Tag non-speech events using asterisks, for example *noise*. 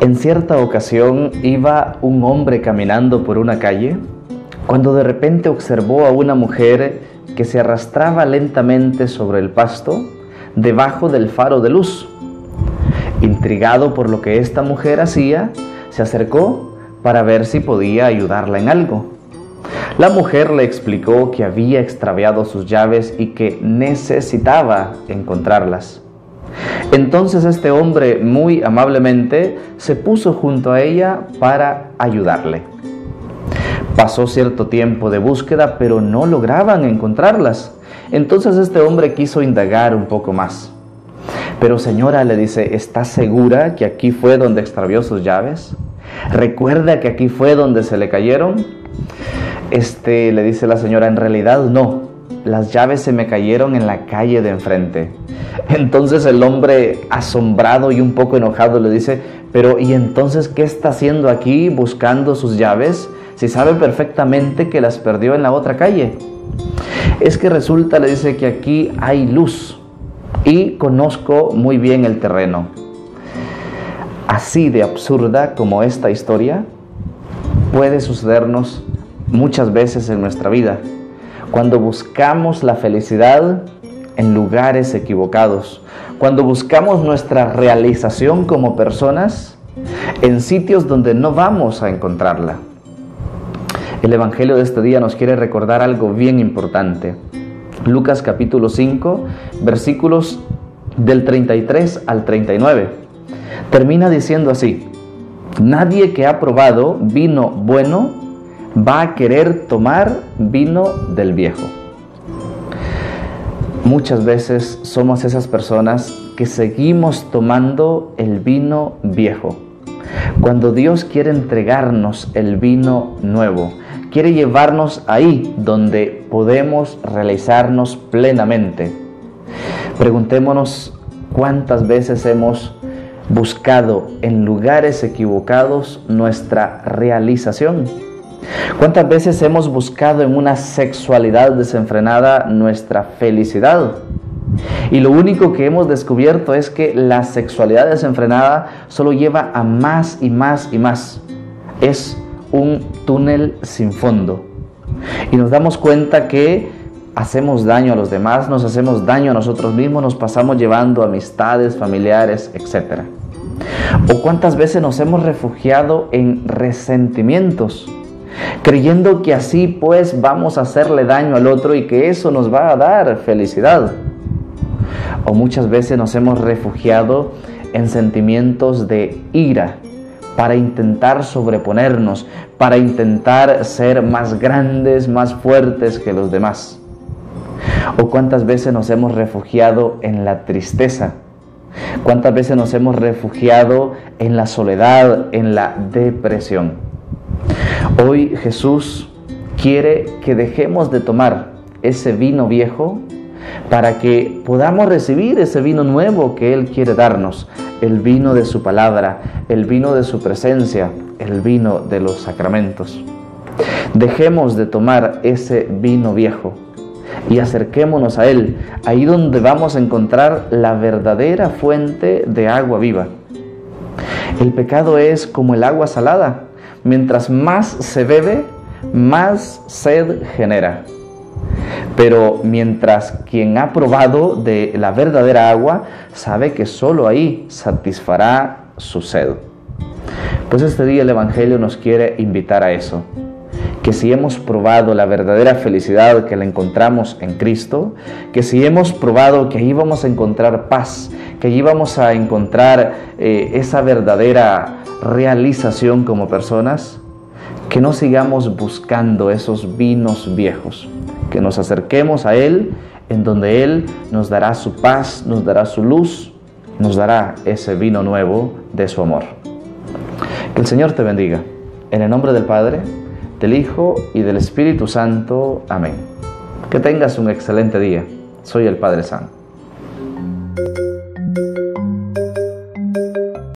En cierta ocasión iba un hombre caminando por una calle cuando de repente observó a una mujer que se arrastraba lentamente sobre el pasto debajo del faro de luz. Intrigado por lo que esta mujer hacía, se acercó para ver si podía ayudarla en algo. La mujer le explicó que había extraviado sus llaves y que necesitaba encontrarlas. Entonces este hombre muy amablemente se puso junto a ella para ayudarle. Pasó cierto tiempo de búsqueda, pero no lograban encontrarlas. Entonces este hombre quiso indagar un poco más. Pero señora, le dice, ¿está segura que aquí fue donde extravió sus llaves? ¿Recuerda que aquí fue donde se le cayeron? Este, le dice la señora, en realidad no. Las llaves se me cayeron en la calle de enfrente. *laughs* Entonces el hombre, asombrado y un poco enojado, le dice, pero ¿y entonces qué está haciendo aquí buscando sus llaves si sabe perfectamente que las perdió en la otra calle? Es que resulta, le dice, que aquí hay luz y conozco muy bien el terreno. Así de absurda como esta historia puede sucedernos muchas veces en nuestra vida, cuando buscamos la felicidad en lugares equivocados, cuando buscamos nuestra realización como personas en sitios donde no vamos a encontrarla. El Evangelio de este día nos quiere recordar algo bien importante. Lucas capítulo 5, versículos del 33 al 39. Termina diciendo así, nadie que ha probado vino bueno va a querer tomar vino del viejo. Muchas veces somos esas personas que seguimos tomando el vino viejo. Cuando Dios quiere entregarnos el vino nuevo, quiere llevarnos ahí donde podemos realizarnos plenamente. Preguntémonos cuántas veces hemos buscado en lugares equivocados nuestra realización. ¿Cuántas veces hemos buscado en una sexualidad desenfrenada nuestra felicidad? Y lo único que hemos descubierto es que la sexualidad desenfrenada solo lleva a más y más y más. Es un túnel sin fondo. Y nos damos cuenta que hacemos daño a los demás, nos hacemos daño a nosotros mismos, nos pasamos llevando amistades, familiares, etc. O cuántas veces nos hemos refugiado en resentimientos creyendo que así pues vamos a hacerle daño al otro y que eso nos va a dar felicidad. O muchas veces nos hemos refugiado en sentimientos de ira para intentar sobreponernos, para intentar ser más grandes, más fuertes que los demás. O cuántas veces nos hemos refugiado en la tristeza. Cuántas veces nos hemos refugiado en la soledad, en la depresión. Hoy Jesús quiere que dejemos de tomar ese vino viejo para que podamos recibir ese vino nuevo que Él quiere darnos, el vino de su palabra, el vino de su presencia, el vino de los sacramentos. Dejemos de tomar ese vino viejo y acerquémonos a Él, ahí donde vamos a encontrar la verdadera fuente de agua viva. El pecado es como el agua salada, mientras más se bebe, más sed genera. Pero mientras quien ha probado de la verdadera agua sabe que solo ahí satisfará su sed. Pues este día el Evangelio nos quiere invitar a eso. Que si hemos probado la verdadera felicidad que la encontramos en Cristo, que si hemos probado que ahí vamos a encontrar paz, que allí vamos a encontrar eh, esa verdadera realización como personas, que no sigamos buscando esos vinos viejos, que nos acerquemos a Él en donde Él nos dará su paz, nos dará su luz, nos dará ese vino nuevo de su amor. Que el Señor te bendiga. En el nombre del Padre, del Hijo y del Espíritu Santo. Amén. Que tengas un excelente día. Soy el Padre Santo.